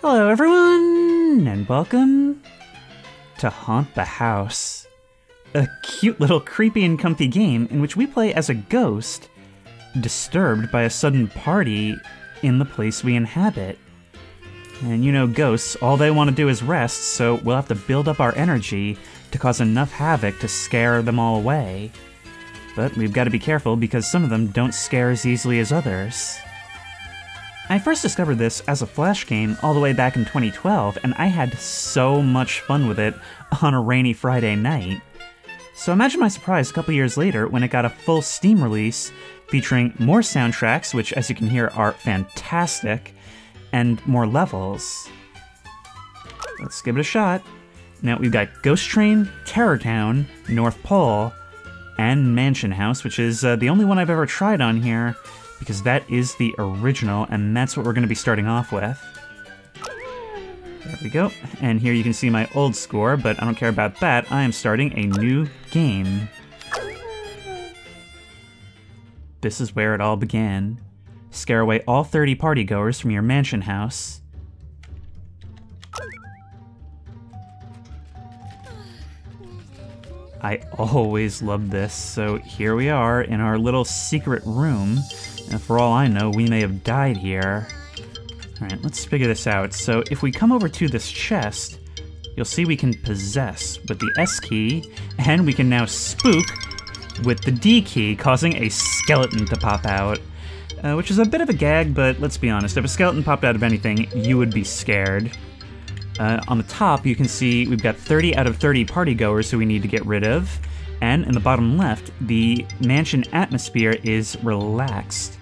Hello, everyone, and welcome to Haunt the House, a cute little creepy and comfy game in which we play as a ghost disturbed by a sudden party in the place we inhabit. And you know, ghosts, all they want to do is rest, so we'll have to build up our energy to cause enough havoc to scare them all away. But we've got to be careful because some of them don't scare as easily as others. I first discovered this as a Flash game all the way back in 2012, and I had so much fun with it on a rainy Friday night. So imagine my surprise a couple years later when it got a full Steam release featuring more soundtracks, which, as you can hear, are fantastic, and more levels. Let's give it a shot. Now we've got Ghost Train, Terror Town, North Pole, and Mansion House, which is uh, the only one I've ever tried on here, because that is the original, and that's what we're going to be starting off with. There we go. And here you can see my old score, but I don't care about that. I am starting a new game. This is where it all began. Scare away all 30 partygoers from your mansion house. I always loved this, so here we are in our little secret room. And for all I know, we may have died here. Alright, let's figure this out. So if we come over to this chest, you'll see we can possess with the S key, and we can now spook with the D key, causing a skeleton to pop out. Uh, which is a bit of a gag, but let's be honest, if a skeleton popped out of anything, you would be scared. Uh, on the top, you can see we've got 30 out of 30 partygoers who we need to get rid of. And in the bottom left, the mansion atmosphere is relaxed.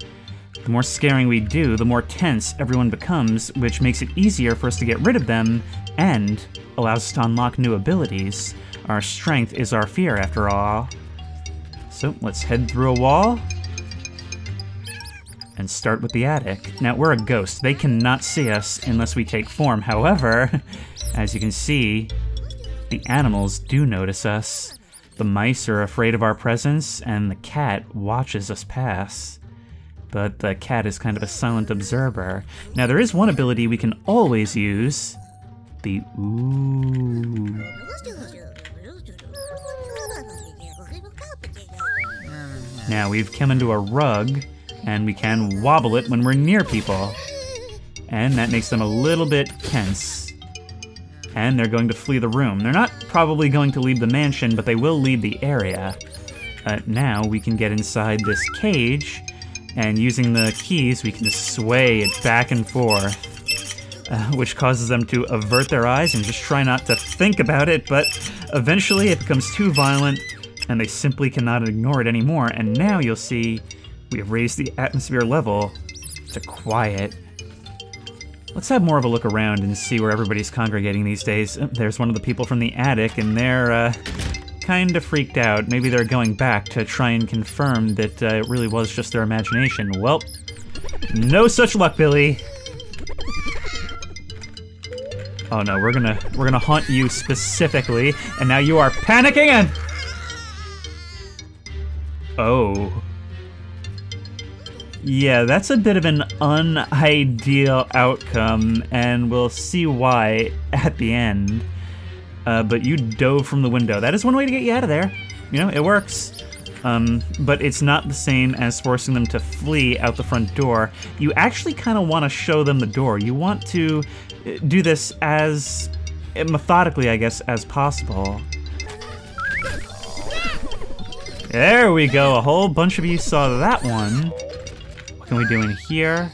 The more scaring we do, the more tense everyone becomes, which makes it easier for us to get rid of them and allows us to unlock new abilities. Our strength is our fear, after all. So let's head through a wall and start with the attic. Now, we're a ghost. They cannot see us unless we take form. However, as you can see, the animals do notice us. The mice are afraid of our presence, and the cat watches us pass. But the cat is kind of a silent observer. Now, there is one ability we can always use the ooh. Now, we've come into a rug and we can wobble it when we're near people. And that makes them a little bit tense. And they're going to flee the room. They're not probably going to leave the mansion, but they will leave the area. Uh, now we can get inside this cage, and using the keys, we can just sway it back and forth, uh, which causes them to avert their eyes and just try not to think about it, but eventually it becomes too violent, and they simply cannot ignore it anymore. And now you'll see we have raised the atmosphere level to quiet. Let's have more of a look around and see where everybody's congregating these days. There's one of the people from the attic, and they're, uh, kinda freaked out. Maybe they're going back to try and confirm that uh, it really was just their imagination. Well, no such luck, Billy. Oh no, we're gonna we're gonna haunt you specifically, and now you are panicking and Oh. Yeah, that's a bit of an unideal outcome, and we'll see why at the end. Uh, but you dove from the window. That is one way to get you out of there. You know, it works. Um, but it's not the same as forcing them to flee out the front door. You actually kind of want to show them the door. You want to uh, do this as methodically, I guess, as possible. There we go. A whole bunch of you saw that one. What can we do in here?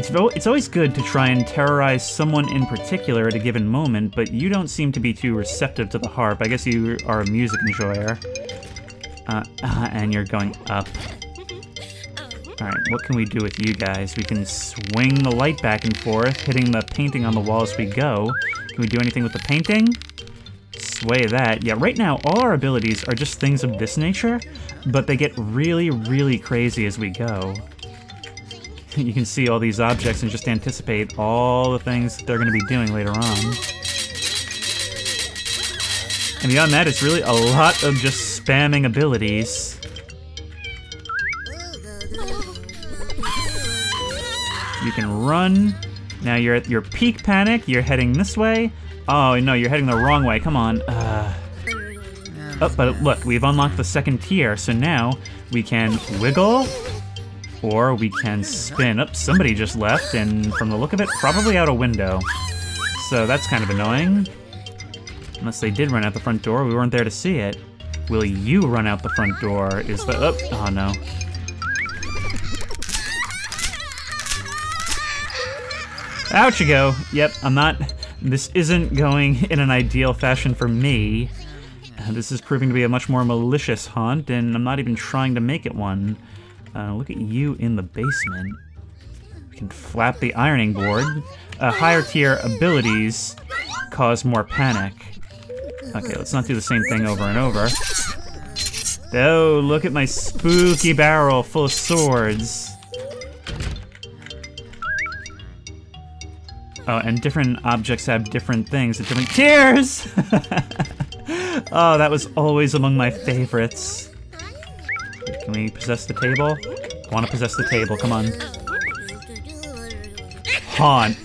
It's, it's always good to try and terrorize someone in particular at a given moment, but you don't seem to be too receptive to the harp. I guess you are a music enjoyer. Uh, and you're going up. Alright, what can we do with you guys? We can swing the light back and forth, hitting the painting on the wall as we go. Can we do anything with the painting? Sway that. Yeah, right now, all our abilities are just things of this nature, but they get really, really crazy as we go. You can see all these objects and just anticipate all the things that they're going to be doing later on. And beyond that, it's really a lot of just spamming abilities. You can run. Now you're at your peak panic. You're heading this way. Oh, no, you're heading the wrong way. Come on. Uh... Oh, but look, we've unlocked the second tier, so now we can wiggle, or we can spin. Up, somebody just left, and from the look of it, probably out a window. So that's kind of annoying. Unless they did run out the front door, we weren't there to see it. Will you run out the front door? Is the- oh, oh no. Out you go. Yep, I'm not... This isn't going in an ideal fashion for me. This is proving to be a much more malicious haunt, and I'm not even trying to make it one. Uh, look at you in the basement. We can flap the ironing board. Uh, higher tier abilities cause more panic. Okay, let's not do the same thing over and over. Oh, look at my spooky barrel full of swords. Oh, and different objects have different things at different tiers! oh, that was always among my favorites. Can we possess the table? I want to possess the table, come on. Haunt.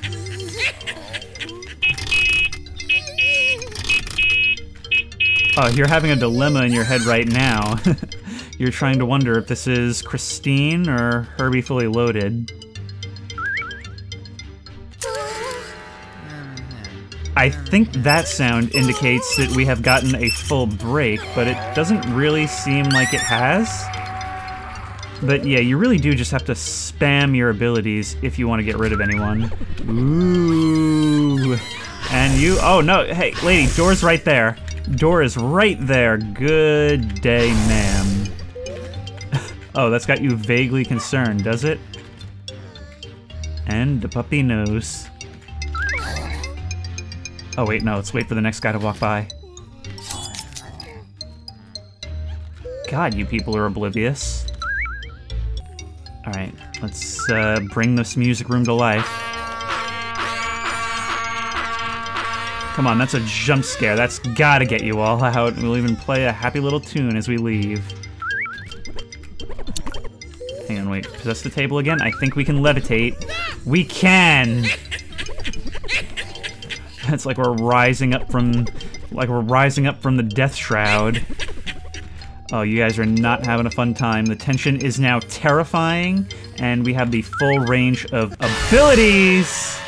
Oh, you're having a dilemma in your head right now. you're trying to wonder if this is Christine or Herbie Fully Loaded. I think that sound indicates that we have gotten a full break, but it doesn't really seem like it has. But yeah, you really do just have to spam your abilities if you want to get rid of anyone. Ooh. And you, oh no, hey, lady, door's right there. Door is right there. Good day, ma'am. oh, that's got you vaguely concerned, does it? And the puppy nose. Oh wait, no, let's wait for the next guy to walk by. God, you people are oblivious. Alright, let's uh, bring this music room to life. Come on, that's a jump scare. That's gotta get you all out. We'll even play a happy little tune as we leave. Hang on, wait. Possess the table again? I think we can levitate. We can! It's like we're rising up from, like we're rising up from the death shroud. Oh, you guys are not having a fun time. The tension is now terrifying, and we have the full range of abilities.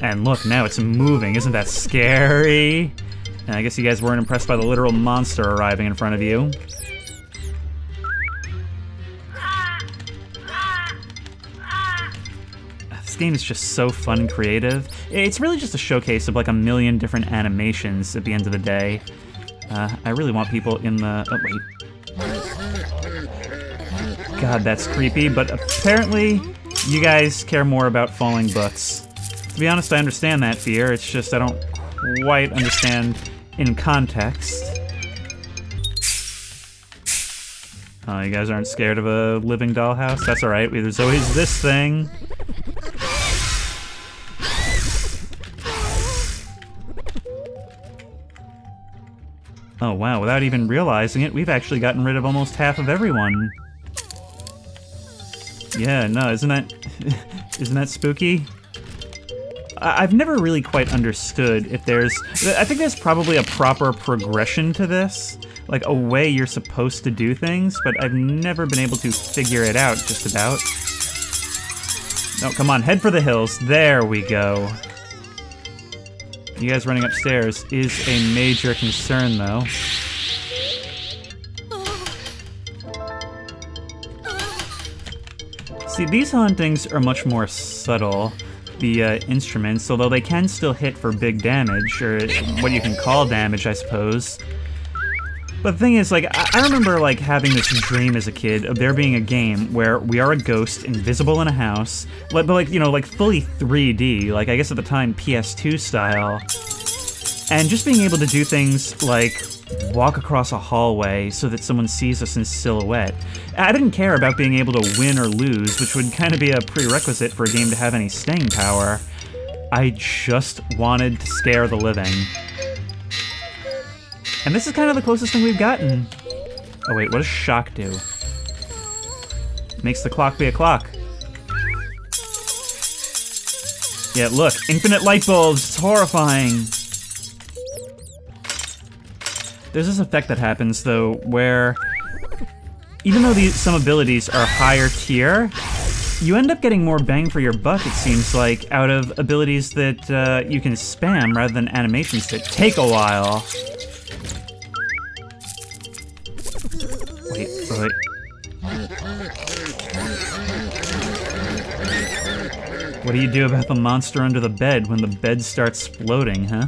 And look, now it's moving. Isn't that scary? And I guess you guys weren't impressed by the literal monster arriving in front of you. This game is just so fun and creative. It's really just a showcase of like a million different animations at the end of the day. Uh, I really want people in the... Oh, wait. God, that's creepy, but apparently you guys care more about falling books. To be honest, I understand that fear, it's just I don't quite understand in context. Oh, you guys aren't scared of a living dollhouse? That's alright, there's always this thing. Oh wow, without even realizing it, we've actually gotten rid of almost half of everyone. Yeah, no, isn't that... isn't that spooky? I've never really quite understood if there's... I think there's probably a proper progression to this, like a way you're supposed to do things, but I've never been able to figure it out, just about. No, come on, head for the hills. There we go. You guys running upstairs is a major concern, though. See, these hauntings are much more subtle, the uh, instruments, although they can still hit for big damage, or what you can call damage, I suppose. But the thing is, like, I, remember, like, having this dream as a kid of there being a game where we are a ghost, invisible in a house, but, like, you know, like, fully 3D, like, I guess at the time, PS2 style. And just being able to do things like walk across a hallway so that someone sees us in silhouette. I didn't care about being able to win or lose, which would kind of be a prerequisite for a game to have any staying power. I just wanted to scare the living. And this is kind of the closest thing we've gotten. Oh wait, what does shock do? Makes the clock be a clock. Yeah, look, infinite light bulbs. It's horrifying. There's this effect that happens though, where even though these some abilities are higher tier, you end up getting more bang for your buck, it seems like, out of abilities that uh, you can spam rather than animations that take a while. Wait. What do you do about the monster under the bed when the bed starts floating, huh?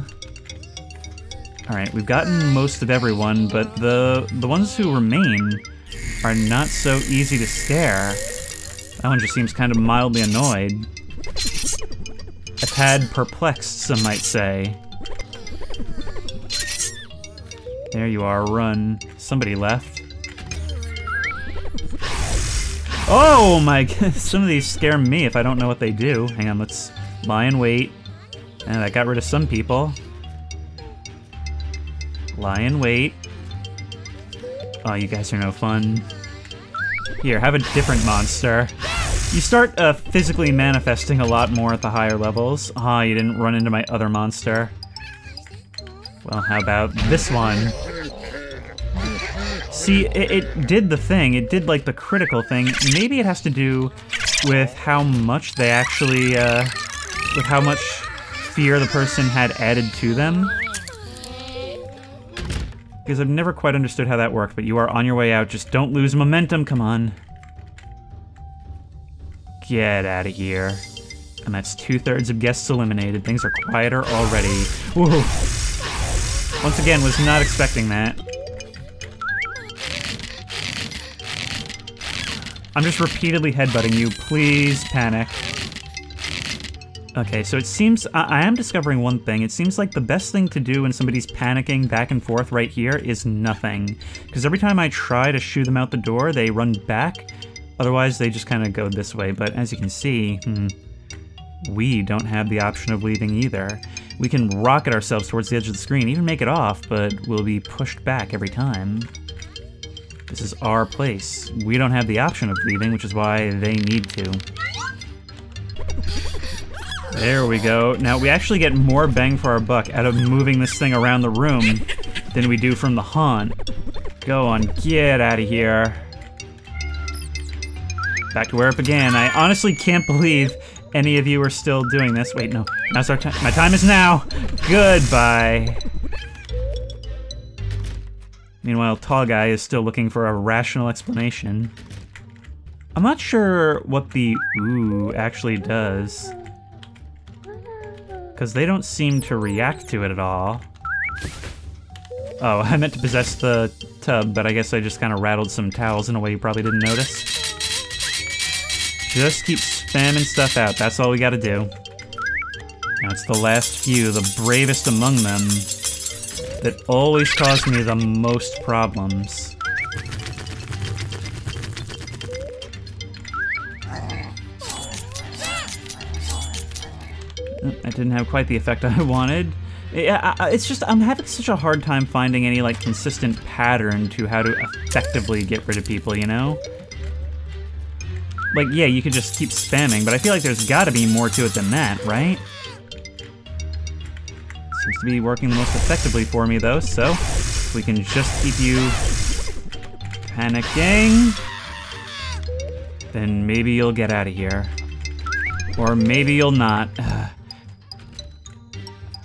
Alright, we've gotten most of everyone, but the the ones who remain are not so easy to scare. That one just seems kind of mildly annoyed. A tad perplexed, some might say. There you are, run. Somebody left. Oh my god, some of these scare me if I don't know what they do. Hang on, let's lie in wait. And that got rid of some people. Lie in wait. Oh, you guys are no fun. Here, have a different monster. You start uh, physically manifesting a lot more at the higher levels. Ah, oh, you didn't run into my other monster. Well, how about this one? See, it, it, did the thing. It did, like, the critical thing. Maybe it has to do with how much they actually, uh, with how much fear the person had added to them. Because I've never quite understood how that worked, but you are on your way out. Just don't lose momentum, come on. Get out of here. And that's two-thirds of guests eliminated. Things are quieter already. Whoa. Once again, was not expecting that. I'm just repeatedly headbutting you. Please panic. Okay, so it seems I, I, am discovering one thing. It seems like the best thing to do when somebody's panicking back and forth right here is nothing. Because every time I try to shoo them out the door, they run back. Otherwise, they just kind of go this way. But as you can see, hmm, we don't have the option of leaving either. We can rocket ourselves towards the edge of the screen, even make it off, but we'll be pushed back every time. This is our place. We don't have the option of leaving, which is why they need to. There we go. Now, we actually get more bang for our buck out of moving this thing around the room than we do from the haunt. Go on, get out of here. Back to where it began. I honestly can't believe any of you are still doing this. Wait, no. Now's our time. My time is now. Goodbye. Meanwhile, Tall Guy is still looking for a rational explanation. I'm not sure what the ooh actually does. Because they don't seem to react to it at all. Oh, I meant to possess the tub, but I guess I just kind of rattled some towels in a way you probably didn't notice. Just keep spamming stuff out, that's all we gotta do. Now it's the last few, the bravest among them, that always cause me the most problems. I didn't have quite the effect I wanted. Yeah, It's just, I'm having such a hard time finding any, like, consistent pattern to how to effectively get rid of people, you know? Like, yeah, you could just keep spamming, but I feel like there's gotta be more to it than that, right? Seems to be working the most effectively for me, though, so we can just keep you panicking, then maybe you'll get out of here. Or maybe you'll not.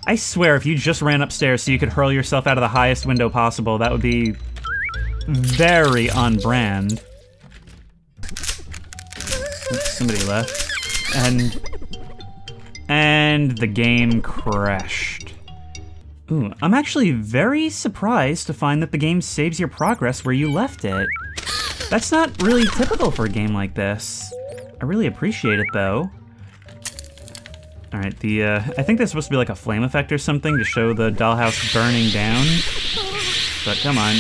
I swear, if you just ran upstairs so you could hurl yourself out of the highest window possible, that would be very on brand. Somebody left. And... And the game crashed. Ooh, I'm actually very surprised to find that the game saves your progress where you left it. That's not really typical for a game like this. I really appreciate it, though. Alright, the, uh, I think there's supposed to be like a flame effect or something to show the dollhouse burning down. But come on.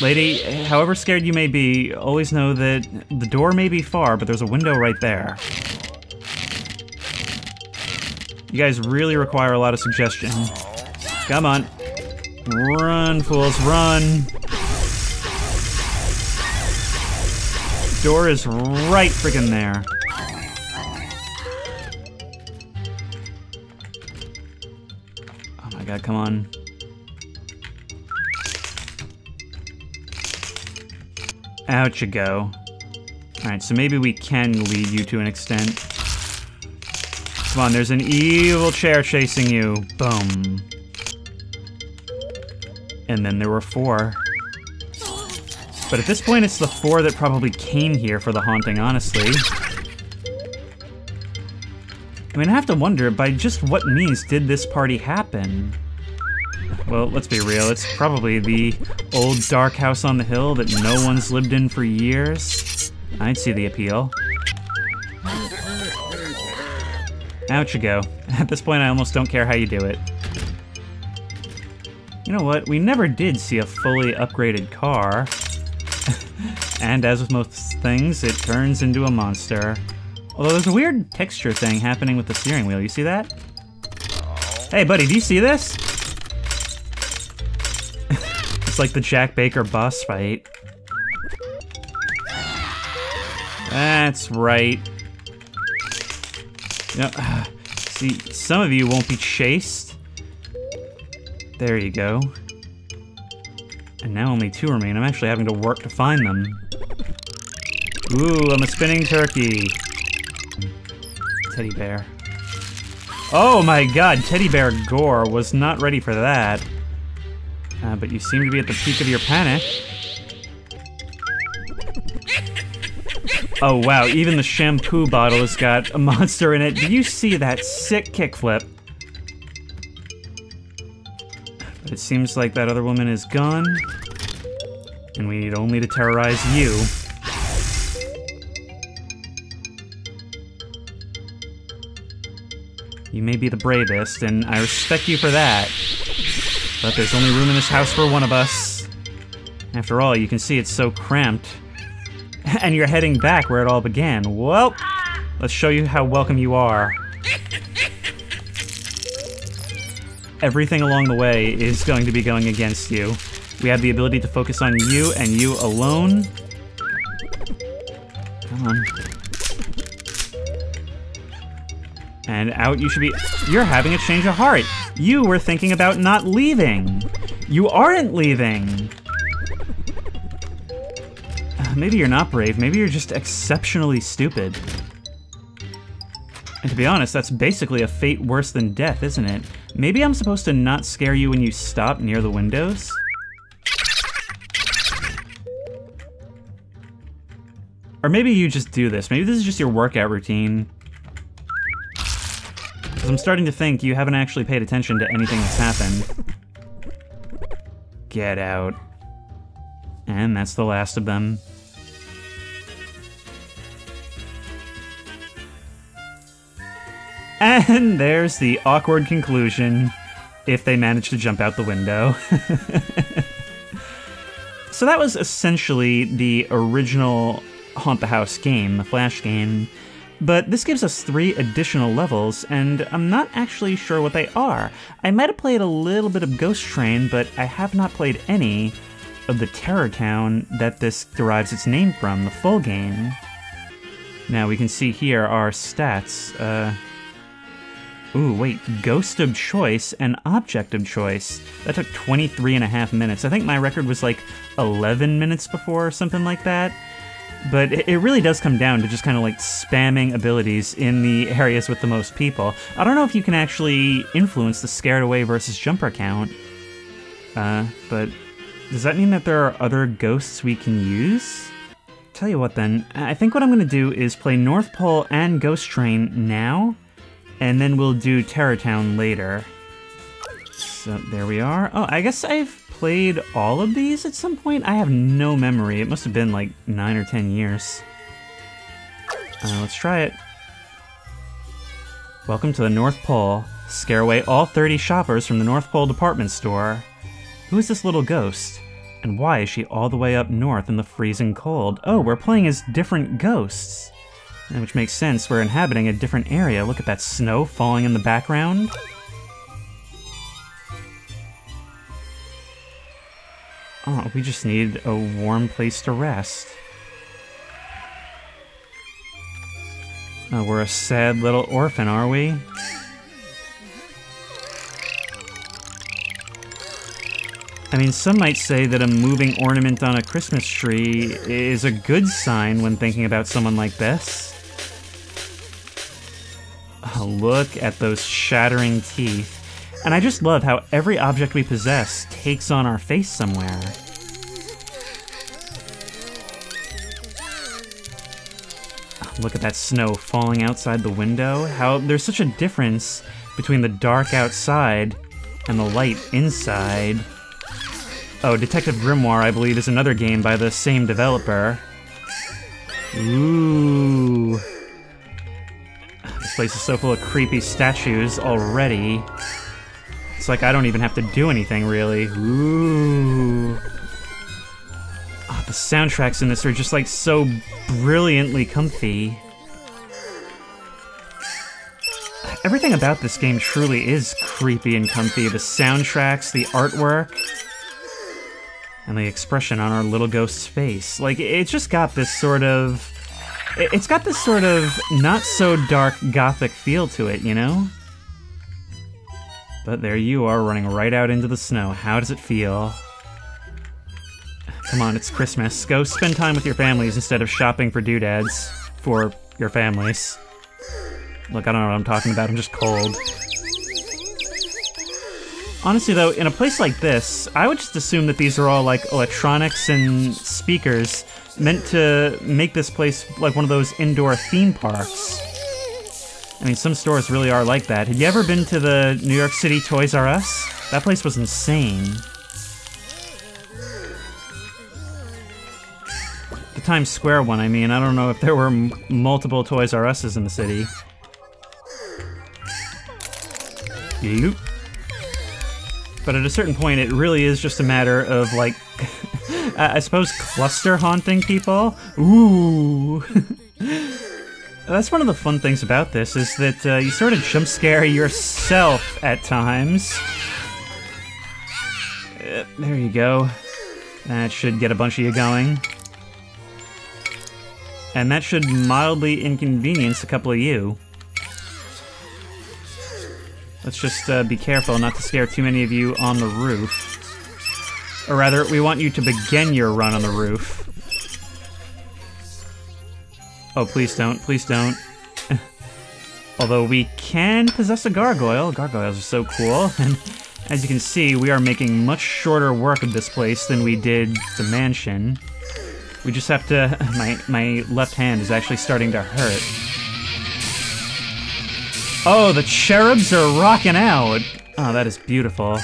Lady, however scared you may be, always know that the door may be far, but there's a window right there. You guys really require a lot of suggestion. Come on. Run, fools, run. door is right freaking there. Oh my god, come on. Out you go. Alright, so maybe we can lead you to an extent. Come on, there's an evil chair chasing you. Boom. And then there were four. But at this point, it's the four that probably came here for the haunting, honestly. I mean, I have to wonder, by just what means did this party happen? Well, let's be real, it's probably the old dark house on the hill that no one's lived in for years. I'd see the appeal. Out you go. At this point, I almost don't care how you do it. You know what? We never did see a fully upgraded car. and as with most things, it turns into a monster. Although there's a weird texture thing happening with the steering wheel. You see that? Hey, buddy, do you see this? it's like the Jack Baker boss fight. That's right. You see, some of you won't be chased. There you go. And now only two remain. I'm actually having to work to find them. Ooh, I'm a spinning turkey. Teddy bear. Oh my god, Teddy Bear Gore was not ready for that. Uh, but you seem to be at the peak of your panic. Oh wow, even the shampoo bottle has got a monster in it. Do you see that sick kickflip? It seems like that other woman is gone. And we need only to terrorize you. You may be the bravest, and I respect you for that. But there's only room in this house for one of us. After all, you can see it's so cramped. and you're heading back where it all began. Well, let's show you how welcome you are. Everything along the way is going to be going against you. We have the ability to focus on you and you alone. Come on. And out you should be- You're having a change of heart! You were thinking about not leaving! You aren't leaving! Uh, maybe you're not brave, maybe you're just exceptionally stupid. And to be honest, that's basically a fate worse than death, isn't it? Maybe I'm supposed to not scare you when you stop near the windows? Or maybe you just do this. Maybe this is just your workout routine. Because I'm starting to think you haven't actually paid attention to anything that's happened. Get out. And that's the last of them. And there's the awkward conclusion if they manage to jump out the window. so that was essentially the original Haunt the House game, the Flash game. But this gives us three additional levels, and I'm not actually sure what they are. I might have played a little bit of Ghost Train, but I have not played any of the Terror Town that this derives its name from, the full game. Now we can see here our stats. Uh, Ooh, wait, Ghost of Choice and Object of Choice. That took 23 and a half minutes. I think my record was like 11 minutes before or something like that. But it really does come down to just kind of like spamming abilities in the areas with the most people. I don't know if you can actually influence the scared away versus jumper count. Uh, but does that mean that there are other ghosts we can use? Tell you what then, I think what I'm going to do is play North Pole and Ghost Train now, and then we'll do Terror Town later. So there we are. Oh, I guess I've played all of these at some point. I have no memory. It must have been like nine or ten years. Uh, let's try it. Welcome to the North Pole. Scare away all 30 shoppers from the North Pole department store. Who is this little ghost? And why is she all the way up north in the freezing cold? Oh, we're playing as different ghosts. Which makes sense, we're inhabiting a different area. Look at that snow falling in the background. Oh, we just need a warm place to rest. Oh, we're a sad little orphan, are we? I mean, some might say that a moving ornament on a Christmas tree is a good sign when thinking about someone like this. Look at those shattering teeth. And I just love how every object we possess takes on our face somewhere. Oh, look at that snow falling outside the window. How there's such a difference between the dark outside and the light inside. Oh, Detective Grimoire, I believe, is another game by the same developer. Ooh. Place is so full of creepy statues already. It's like I don't even have to do anything, really. Ooh. Oh, the soundtracks in this are just like so brilliantly comfy. Everything about this game truly is creepy and comfy. The soundtracks, the artwork and the expression on our little ghost's face. Like, it's just got this sort of. It's got this sort of not so dark gothic feel to it, you know? But there you are running right out into the snow. How does it feel? Come on, it's Christmas. Go spend time with your families instead of shopping for doodads for your families. Look, I don't know what I'm talking about. I'm just cold. Honestly, though, in a place like this, I would just assume that these are all like electronics and speakers meant to make this place like one of those indoor theme parks. I mean, some stores really are like that. Have you ever been to the New York City Toys R Us? That place was insane. The Times Square one, I mean, I don't know if there were multiple Toys R Us's in the city. Loop. But at a certain point, it really is just a matter of, like, I suppose cluster haunting people? Ooh. That's one of the fun things about this, is that uh, you sort of jump scare yourself at times. Uh, there you go. That should get a bunch of you going. And that should mildly inconvenience a couple of you. Let's just uh, be careful not to scare too many of you on the roof. Or rather, we want you to begin your run on the roof. Oh, please don't. Please don't. Although we can possess a gargoyle. Gargoyles are so cool. And as you can see, we are making much shorter work of this place than we did the mansion. We just have to... My, my left hand is actually starting to hurt. Oh, the cherubs are rocking out. Oh, that is beautiful.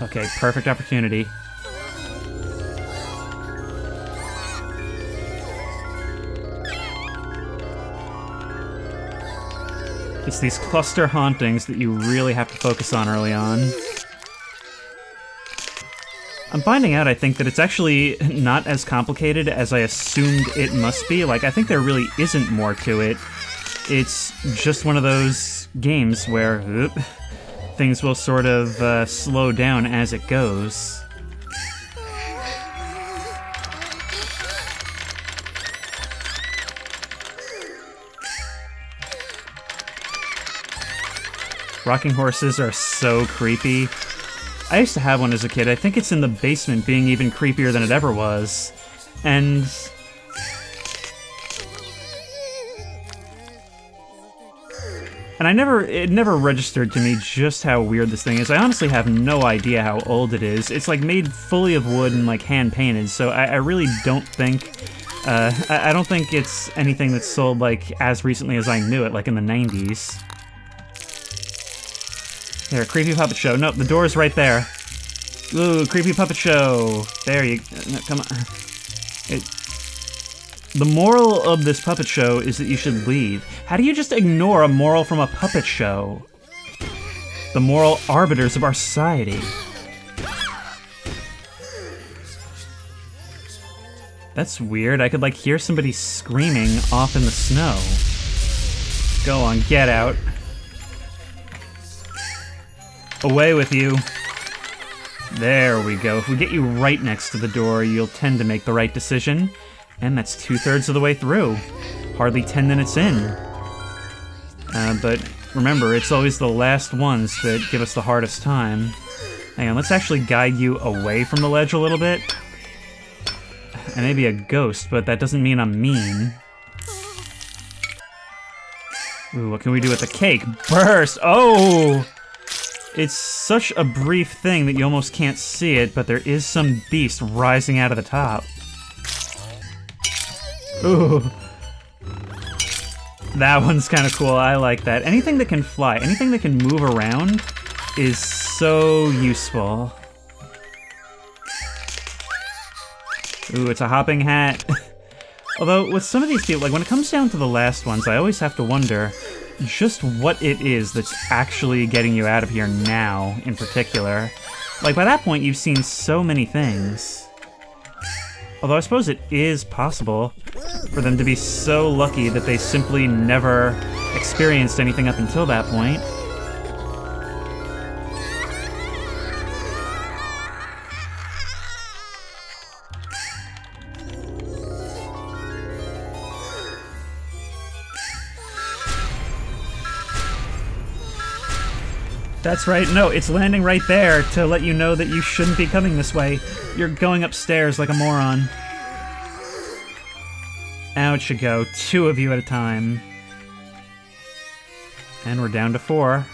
Okay, perfect opportunity. It's these cluster hauntings that you really have to focus on early on. I'm finding out, I think, that it's actually not as complicated as I assumed it must be. Like, I think there really isn't more to it. It's just one of those games where uh, things will sort of uh, slow down as it goes. Rocking horses are so creepy. I used to have one as a kid. I think it's in the basement, being even creepier than it ever was. And And I never, it never registered to me just how weird this thing is. I honestly have no idea how old it is. It's like made fully of wood and like hand painted, so I, I really don't think, uh, I, I don't think it's anything that's sold like as recently as I knew it, like in the 90s. There, creepy puppet show. Nope, the door's right there. Ooh, creepy puppet show. There you. No, come on. It, the moral of this puppet show is that you should leave. How do you just ignore a moral from a puppet show? The moral arbiters of our society. That's weird. I could like hear somebody screaming off in the snow. Go on, get out. Away with you. There we go. If we get you right next to the door, you'll tend to make the right decision. And that's two thirds of the way through. Hardly 10 minutes in. Uh, but remember, it's always the last ones that give us the hardest time. Hang on, let's actually guide you away from the ledge a little bit. I may be a ghost, but that doesn't mean I'm mean. Ooh, what can we do with the cake? Burst! Oh! It's such a brief thing that you almost can't see it, but there is some beast rising out of the top. Ooh. That one's kind of cool. I like that. Anything that can fly, anything that can move around is so useful. Ooh, it's a hopping hat. Although, with some of these people, like when it comes down to the last ones, I always have to wonder just what it is that's actually getting you out of here now, in particular. Like, by that point, you've seen so many things. Although I suppose it is possible for them to be so lucky that they simply never experienced anything up until that point. That's right. No, it's landing right there to let you know that you shouldn't be coming this way. You're going upstairs like a moron. Out should go. Two of you at a time. And we're down to four.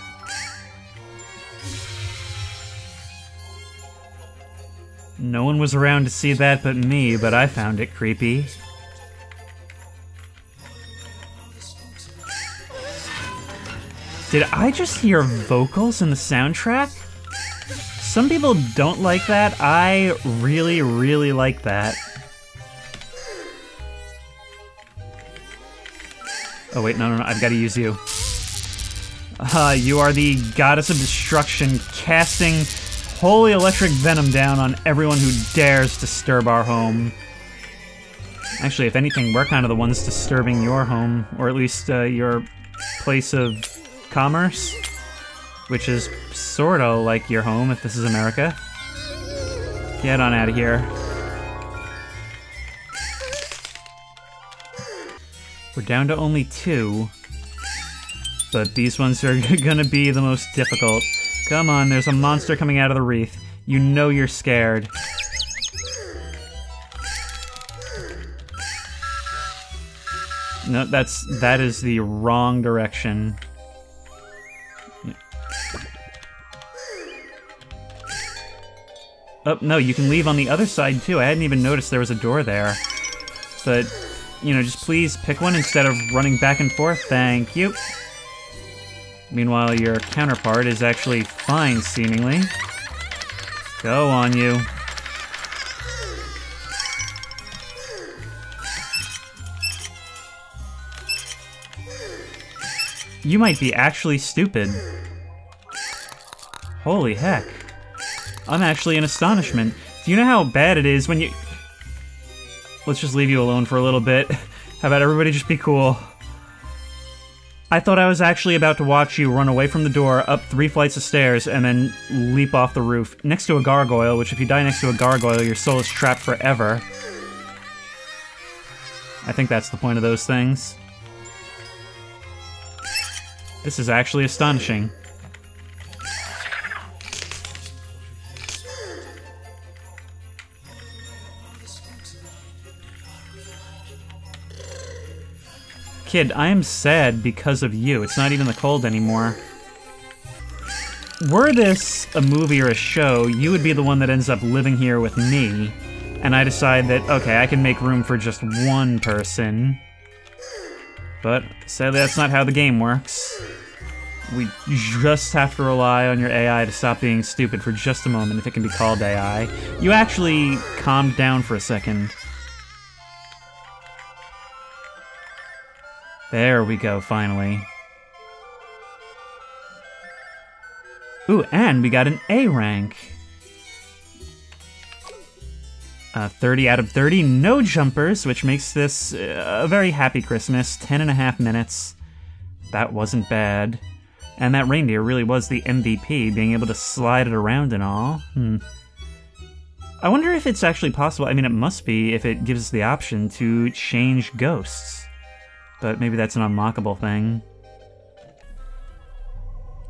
No one was around to see that but me, but I found it creepy. Did I just hear vocals in the soundtrack? Some people don't like that. I really, really like that. Oh wait, no, no, no, I've got to use you. Uh, you are the goddess of destruction, casting holy electric venom down on everyone who dares disturb our home. Actually, if anything, we're kind of the ones disturbing your home, or at least uh, your place of commerce, which is sort of like your home if this is America. Get on out of here. We're down to only two, but these ones are gonna be the most difficult. Come on, there's a monster coming out of the wreath. You know you're scared. No, that's that is the wrong direction. Oh, no, you can leave on the other side too. I hadn't even noticed there was a door there. But, you know, just please pick one instead of running back and forth. Thank you. Meanwhile, your counterpart is actually fine, seemingly. Go on, you. You might be actually stupid. Holy heck. I'm actually in astonishment. Do you know how bad it is when you... Let's just leave you alone for a little bit. How about everybody just be cool? I thought I was actually about to watch you run away from the door, up three flights of stairs, and then leap off the roof, next to a gargoyle, which if you die next to a gargoyle, your soul is trapped forever. I think that's the point of those things. This is actually astonishing. Kid, I am sad because of you. It's not even the cold anymore. Were this a movie or a show, you would be the one that ends up living here with me, and I decide that, okay, I can make room for just one person. But sadly, that's not how the game works. We just have to rely on your AI to stop being stupid for just a moment, if it can be called AI. You actually calmed down for a second. There we go, finally. Ooh, and we got an A rank. Uh, 30 out of 30, no jumpers, which makes this uh, a very happy Christmas. 10 and a half minutes. That wasn't bad. And that reindeer really was the MVP, being able to slide it around and all. Hmm. I wonder if it's actually possible. I mean, it must be if it gives us the option to change ghosts. But maybe that's an unlockable thing.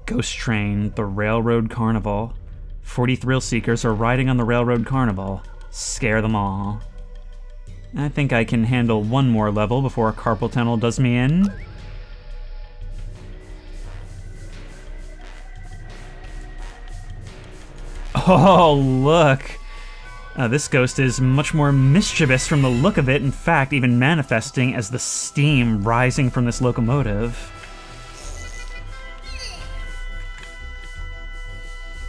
Ghost Train, the Railroad Carnival. 40 thrill seekers are riding on the Railroad Carnival. Scare them all. I think I can handle one more level before Carpal Tunnel does me in. Oh, look! Uh, this ghost is much more mischievous from the look of it, in fact, even manifesting as the steam rising from this locomotive.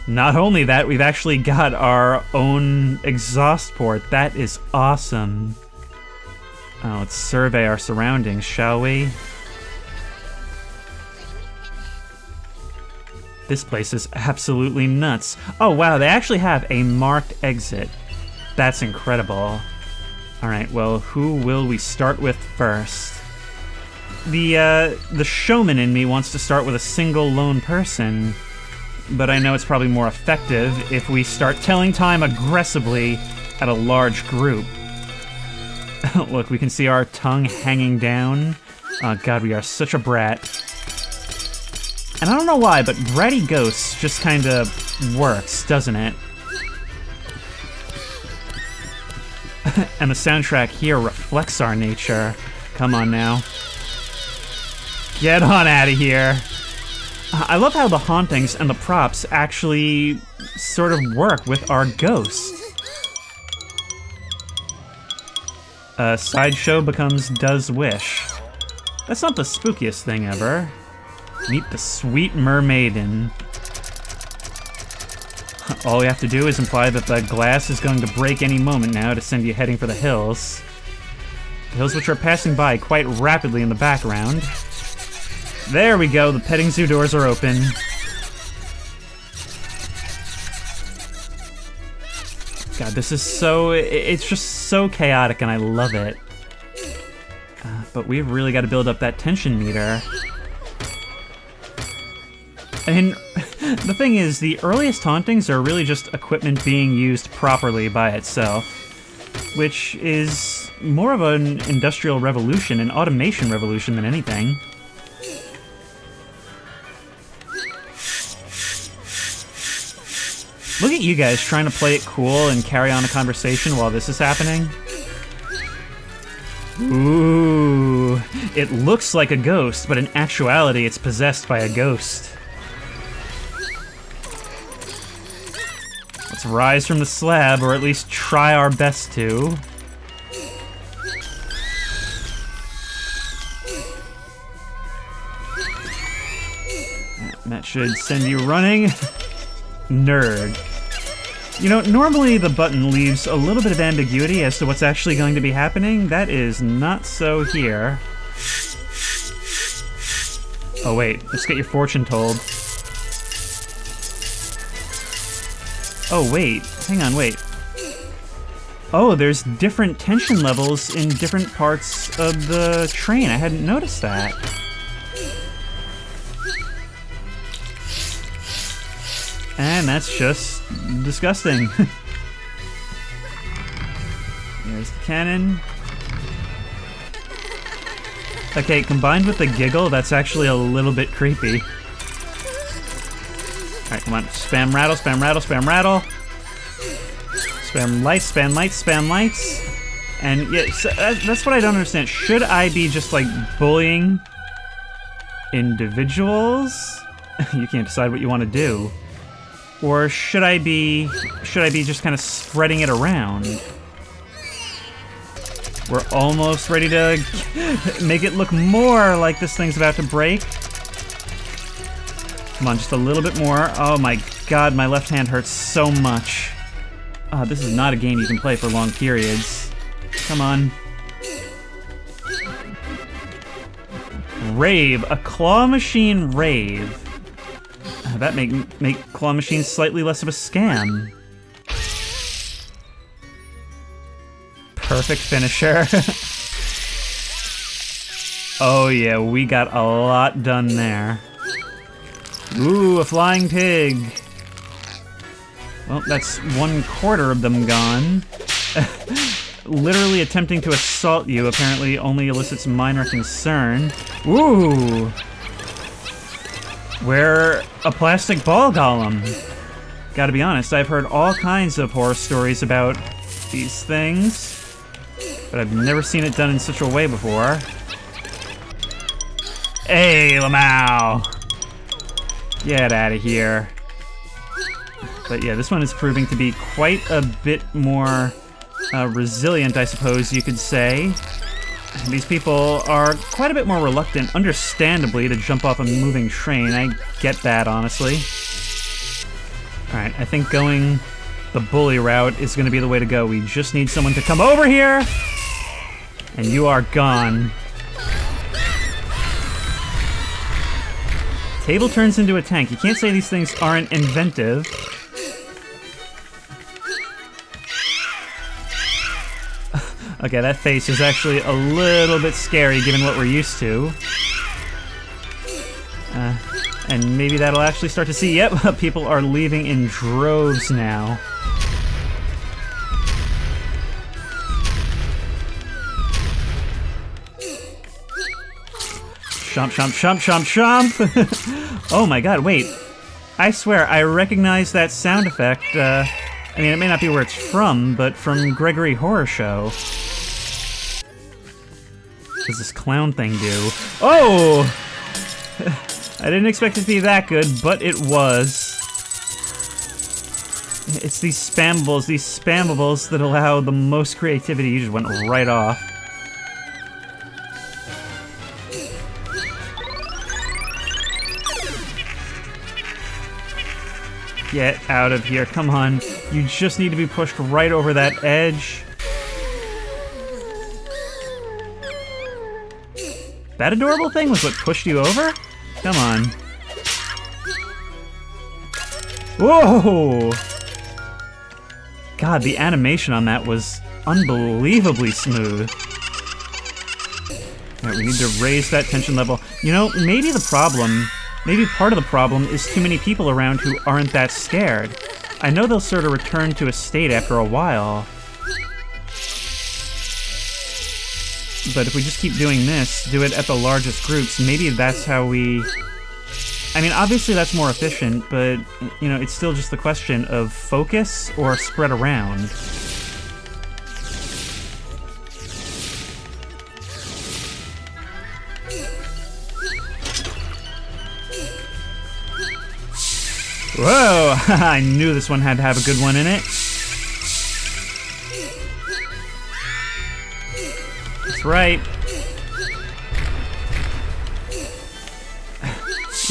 Not only that, we've actually got our own exhaust port. That is awesome. Oh, let's survey our surroundings, shall we? This place is absolutely nuts. Oh wow, they actually have a marked exit. That's incredible. Alright, well, who will we start with first? The, uh, the showman in me wants to start with a single lone person, but I know it's probably more effective if we start telling time aggressively at a large group. Look, we can see our tongue hanging down. Oh god, we are such a brat. And I don't know why, but bratty ghosts just kind of works, doesn't it? and the soundtrack here reflects our nature. Come on now. Get on out of here. I love how the hauntings and the props actually sort of work with our ghosts. A sideshow becomes Does Wish. That's not the spookiest thing ever. Meet the sweet mermaiden. All we have to do is imply that the glass is going to break any moment now to send you heading for the hills. The hills which are passing by quite rapidly in the background. There we go, the petting zoo doors are open. God, this is so... It's just so chaotic and I love it. Uh, but we've really got to build up that tension meter. And the thing is, the earliest hauntings are really just equipment being used properly by itself, which is more of an industrial revolution, an automation revolution than anything. Look at you guys trying to play it cool and carry on a conversation while this is happening. Ooh, it looks like a ghost, but in actuality it's possessed by a ghost. Rise from the slab, or at least try our best to. That should send you running. Nerd. You know, normally the button leaves a little bit of ambiguity as to what's actually going to be happening. That is not so here. Oh wait, let's get your fortune told. Oh wait, hang on, wait. Oh, there's different tension levels in different parts of the train. I hadn't noticed that. And that's just disgusting. There's the cannon. Okay, combined with the giggle, that's actually a little bit creepy. Come on. Spam rattle, spam rattle, spam rattle. Spam lights, spam lights, spam lights. And yeah, so uh, that's what I don't understand. Should I be just like bullying individuals? you can't decide what you want to do. Or should I be should I be just kind of spreading it around? We're almost ready to make it look more like this thing's about to break. Come on, just a little bit more. Oh my god, my left hand hurts so much. Uh, this is not a game you can play for long periods. Come on. Rave, a claw machine rave. That make make claw machines slightly less of a scam. Perfect finisher. oh yeah, we got a lot done there. Ooh, a flying pig. Well, that's one quarter of them gone. Literally attempting to assault you apparently only elicits minor concern. Ooh! We're a plastic ball golem. Gotta be honest, I've heard all kinds of horror stories about these things, but I've never seen it done in such a way before. Hey, Lamau! Get out of here. But yeah, this one is proving to be quite a bit more uh, resilient, I suppose you could say. These people are quite a bit more reluctant, understandably, to jump off a moving train. I get that, honestly. Alright, I think going the bully route is going to be the way to go. We just need someone to come over here, and you are gone. Table turns into a tank. You can't say these things aren't inventive. Okay, that face is actually a little bit scary given what we're used to. Uh, and maybe that'll actually start to see, yep, people are leaving in droves now. Chomp, chomp, chomp, chomp, chomp! oh my god, wait. I swear, I recognize that sound effect, uh, I mean, it may not be where it's from, but from Gregory Horror Show What does this clown thing do? Oh! I didn't expect it to be that good, but it was. It's these spammables, these spammables that allow the most creativity. You just went right off. Get out of here, come on. You just need to be pushed right over that edge. That adorable thing was what pushed you over? Come on. Whoa! God, the animation on that was unbelievably smooth. We need to raise that tension level. You know, maybe the problem, maybe part of the problem is too many people around who aren't that scared. I know they'll sort of return to a state after a while, But if we just keep doing this, do it at the largest groups, maybe that's how we... I mean, obviously that's more efficient, but, you know, it's still just the question of focus or spread around. Whoa! I knew this one had to have a good one in it. That's right.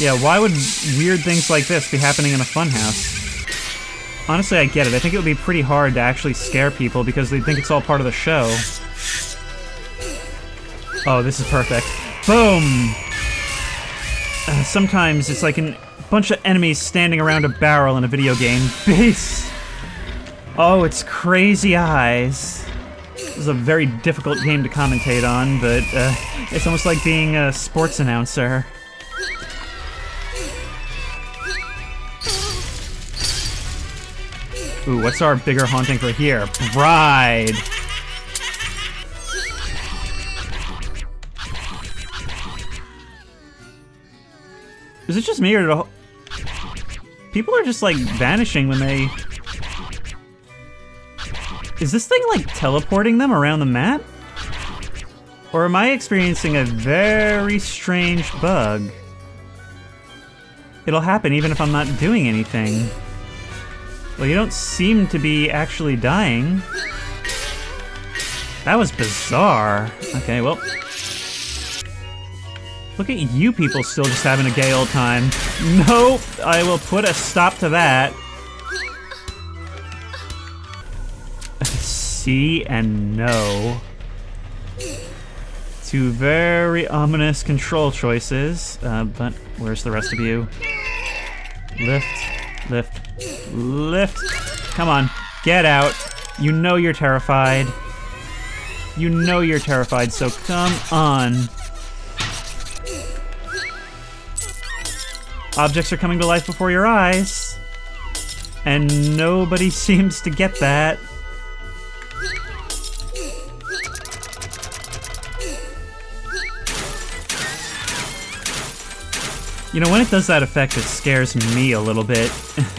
yeah, why would weird things like this be happening in a funhouse? Honestly, I get it. I think it would be pretty hard to actually scare people because they think it's all part of the show. Oh, this is perfect. Boom! Uh, sometimes it's like a bunch of enemies standing around a barrel in a video game. Base! Oh, it's crazy eyes. This is a very difficult game to commentate on, but uh, it's almost like being a sports announcer. Ooh, what's our bigger haunting for here? Bride! Is it just me or people are just like vanishing when they is this thing like teleporting them around the map? Or am I experiencing a very strange bug? It'll happen even if I'm not doing anything. Well, you don't seem to be actually dying. That was bizarre. Okay, well. Look at you people still just having a gay old time. Nope, I will put a stop to that. see and no. Two very ominous control choices, uh, but where's the rest of you? Lift, lift, lift. Come on, get out. You know you're terrified. You know you're terrified, so come on. Objects are coming to life before your eyes. And nobody seems to get that. You know, when it does that effect, it scares me a little bit.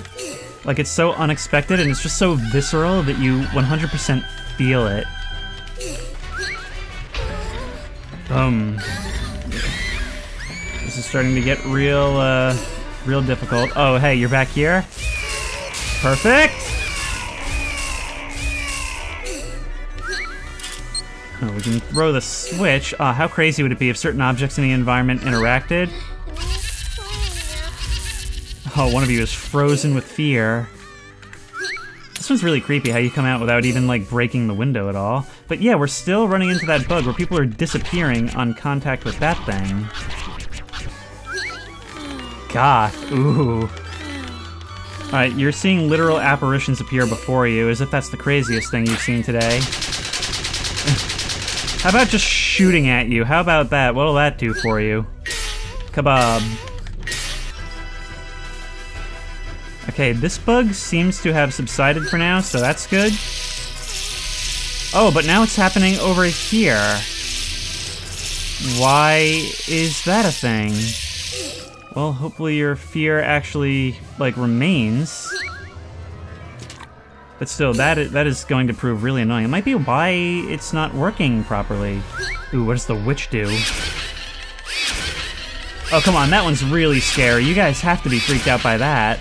like, it's so unexpected and it's just so visceral that you 100% feel it. Um, starting to get real, uh, real difficult. Oh, hey, you're back here? Perfect! Oh, we can throw the switch. Oh, how crazy would it be if certain objects in the environment interacted? Oh, one of you is frozen with fear. This one's really creepy, how you come out without even, like, breaking the window at all. But yeah, we're still running into that bug where people are disappearing on contact with that thing. Goth, ooh. Alright, you're seeing literal apparitions appear before you, as if that's the craziest thing you've seen today. How about just shooting at you? How about that? What'll that do for you? Kebab. Okay, this bug seems to have subsided for now, so that's good. Oh, but now it's happening over here. Why is that a thing? Well, hopefully your fear actually, like, remains. But still, that is, that is going to prove really annoying. It might be why it's not working properly. Ooh, what does the witch do? Oh, come on, that one's really scary. You guys have to be freaked out by that.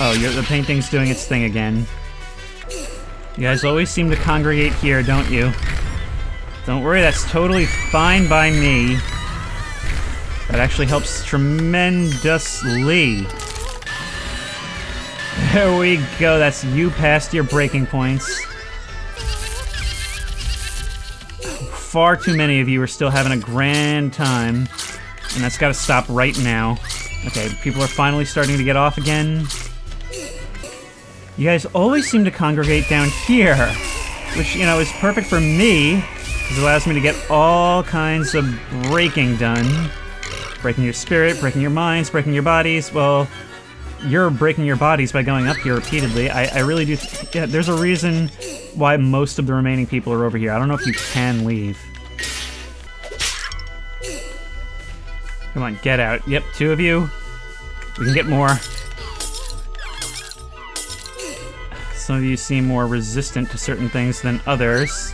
Oh, the painting's doing its thing again. You guys always seem to congregate here, don't you? Don't worry, that's totally fine by me. That actually helps tremendously. There we go, that's you past your breaking points. Far too many of you are still having a grand time. And that's gotta stop right now. Okay, people are finally starting to get off again. You guys always seem to congregate down here, which, you know, is perfect for me, because it allows me to get all kinds of breaking done. Breaking your spirit, breaking your minds, breaking your bodies. Well, you're breaking your bodies by going up here repeatedly. I, I really do. yeah, there's a reason why most of the remaining people are over here. I don't know if you can leave. Come on, get out. Yep, two of you. We can get more. Some of you seem more resistant to certain things than others.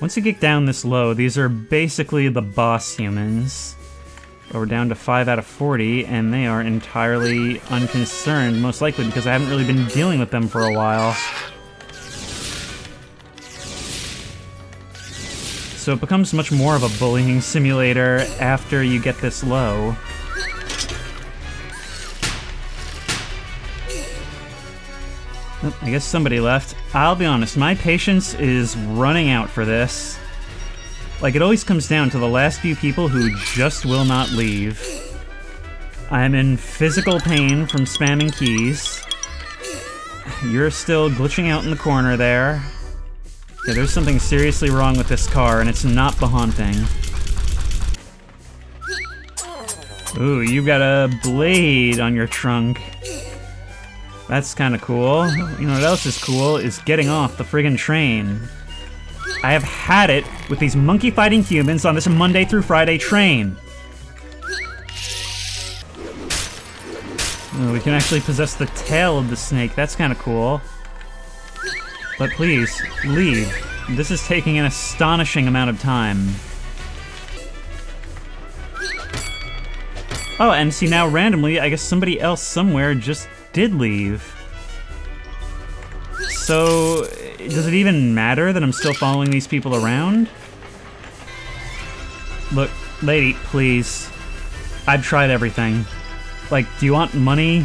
Once you get down this low, these are basically the boss humans. But we're down to 5 out of 40, and they are entirely unconcerned, most likely because I haven't really been dealing with them for a while. So it becomes much more of a bullying simulator after you get this low. Oh, I guess somebody left. I'll be honest, my patience is running out for this. Like, it always comes down to the last few people who just will not leave. I'm in physical pain from spamming keys. You're still glitching out in the corner there. Yeah, there's something seriously wrong with this car, and it's not the haunting. Ooh, you got a blade on your trunk. That's kind of cool. You know what else is cool? Is getting off the friggin' train. I have had it with these monkey fighting humans on this Monday through Friday train. Oh, we can actually possess the tail of the snake. That's kind of cool. But please, leave. This is taking an astonishing amount of time. Oh, and see now randomly, I guess somebody else somewhere just did leave. So, does it even matter that I'm still following these people around? Look, lady, please. I've tried everything. Like, do you want money?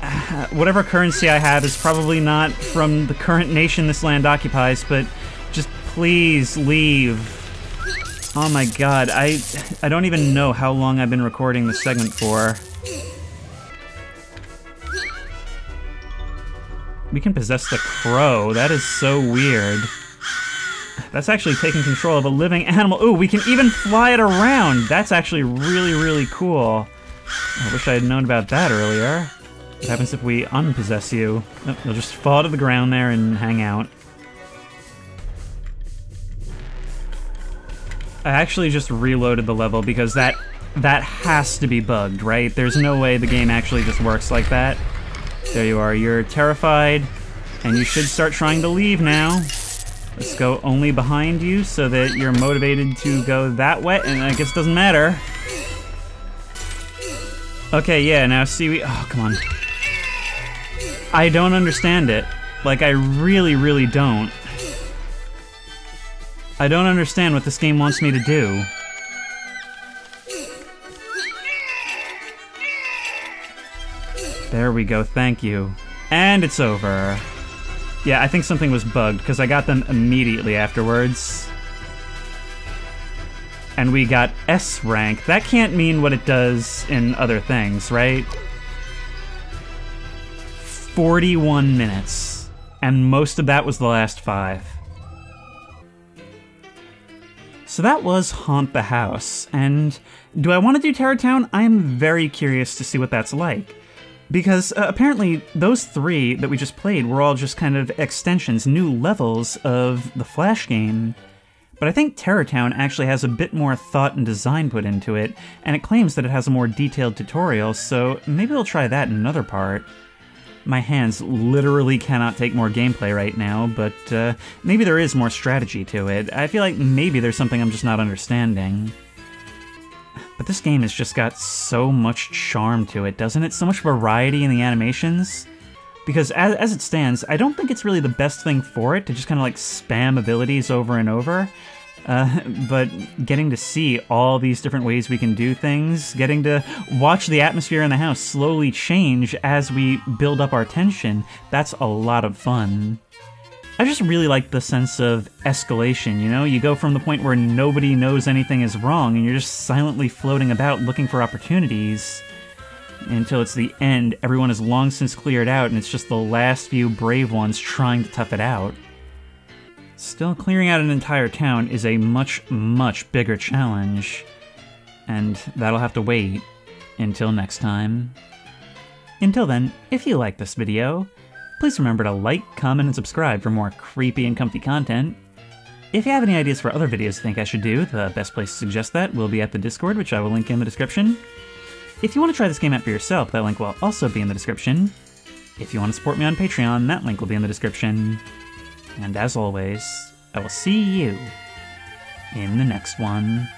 Whatever currency I have is probably not from the current nation this land occupies, but just please leave. Oh my god, I I don't even know how long I've been recording this segment for. We can possess the crow. That is so weird. That's actually taking control of a living animal. Ooh, we can even fly it around. That's actually really, really cool. I wish I had known about that earlier. What happens if we unpossess you? Nope, you'll just fall to the ground there and hang out. I actually just reloaded the level because that that has to be bugged, right? There's no way the game actually just works like that. There you are. You're terrified, and you should start trying to leave now. Let's go only behind you so that you're motivated to go that way, and I guess it doesn't matter. Okay, yeah, now see we- oh, come on. I don't understand it. Like, I really, really don't. I don't understand what this game wants me to do. There we go, thank you. And it's over. Yeah, I think something was bugged, because I got them immediately afterwards. And we got S rank. That can't mean what it does in other things, right? 41 minutes. And most of that was the last five. So that was Haunt the House, and do I want to do Terrortown? I am very curious to see what that's like. Because uh, apparently, those three that we just played were all just kind of extensions, new levels of the Flash game. But I think Terrortown actually has a bit more thought and design put into it, and it claims that it has a more detailed tutorial, so maybe we'll try that in another part. My hands literally cannot take more gameplay right now, but uh, maybe there is more strategy to it. I feel like maybe there's something I'm just not understanding. But this game has just got so much charm to it, doesn't it? So much variety in the animations. Because as, as it stands, I don't think it's really the best thing for it to just kind of like spam abilities over and over. Uh, but getting to see all these different ways we can do things, getting to watch the atmosphere in the house slowly change as we build up our tension, that's a lot of fun. I just really like the sense of escalation, you know? You go from the point where nobody knows anything is wrong and you're just silently floating about looking for opportunities until it's the end, everyone has long since cleared out and it's just the last few brave ones trying to tough it out. Still, clearing out an entire town is a much, much bigger challenge, and that'll have to wait until next time. Until then, if you like this video, please remember to like, comment, and subscribe for more creepy and comfy content. If you have any ideas for other videos you think I should do, the best place to suggest that will be at the Discord, which I will link in the description. If you want to try this game out for yourself, that link will also be in the description. If you want to support me on Patreon, that link will be in the description. And as always, I will see you in the next one.